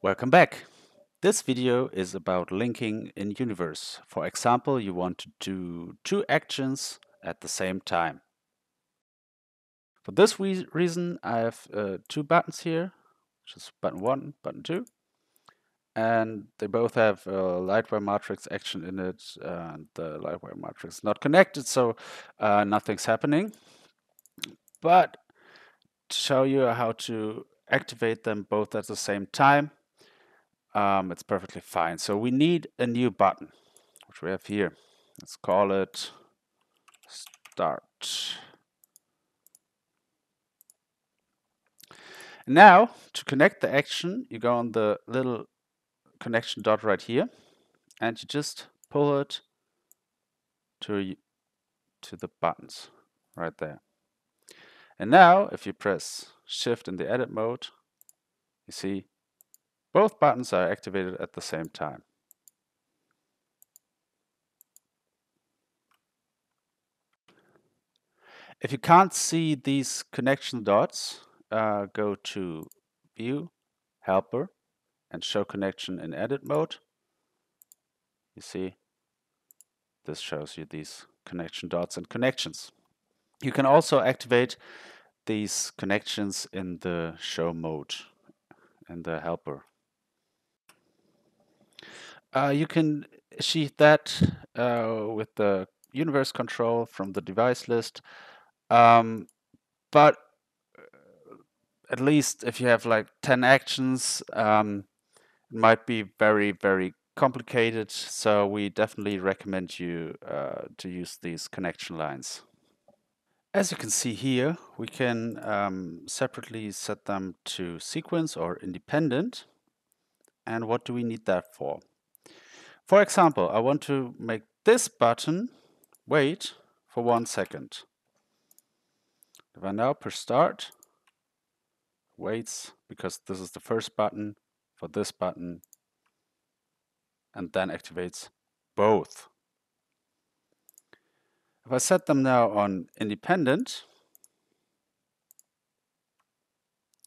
Welcome back. This video is about linking in Universe. For example, you want to do two actions at the same time. For this re reason, I have uh, two buttons here, which is button 1, button 2. And they both have a Lightware matrix action in it, and the Lightware matrix is not connected, so uh, nothing's happening. But to show you how to activate them both at the same time, um, it's perfectly fine. So we need a new button, which we have here. Let's call it start. Now, to connect the action, you go on the little connection dot right here, and you just pull it to, to the buttons right there. And now, if you press Shift in the edit mode, you see both buttons are activated at the same time. If you can't see these connection dots, uh, go to View, Helper, and Show Connection in Edit mode. You see, this shows you these connection dots and connections. You can also activate these connections in the Show mode in the Helper uh, you can achieve that uh, with the universe control from the device list. Um, but uh, at least if you have like 10 actions, um, it might be very, very complicated. So we definitely recommend you uh, to use these connection lines. As you can see here, we can um, separately set them to sequence or independent. And what do we need that for? For example, I want to make this button wait for one second. If I now push start, waits because this is the first button for this button and then activates both. If I set them now on independent,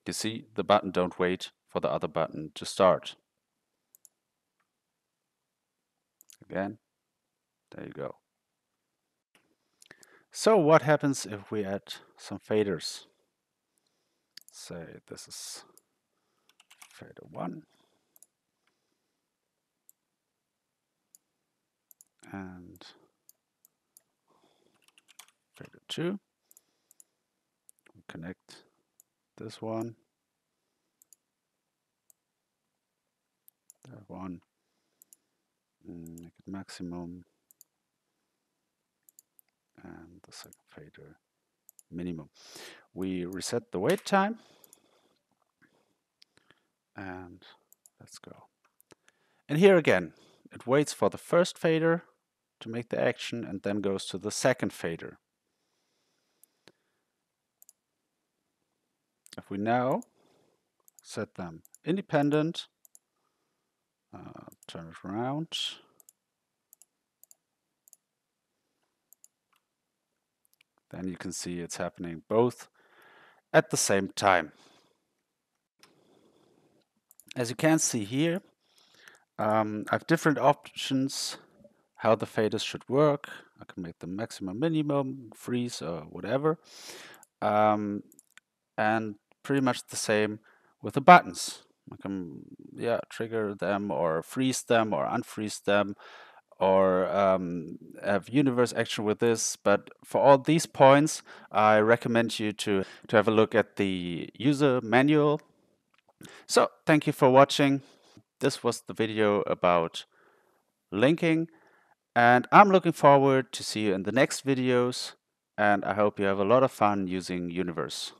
you see the button don't wait for the other button to start. Again. There you go. So what happens if we add some faders? Say this is fader 1. And fader 2. We connect this one. That one Mm, make it maximum and the second fader minimum. We reset the wait time and let's go. And here again, it waits for the first fader to make the action and then goes to the second fader. If we now set them independent turn it around. Then you can see it's happening both at the same time. As you can see here, um, I have different options how the faders should work. I can make them maximum, minimum, freeze, or whatever. Um, and pretty much the same with the buttons. I can yeah trigger them or freeze them or unfreeze them or um, have universe action with this. But for all these points, I recommend you to, to have a look at the user manual. So thank you for watching. This was the video about linking. And I'm looking forward to see you in the next videos. And I hope you have a lot of fun using Universe.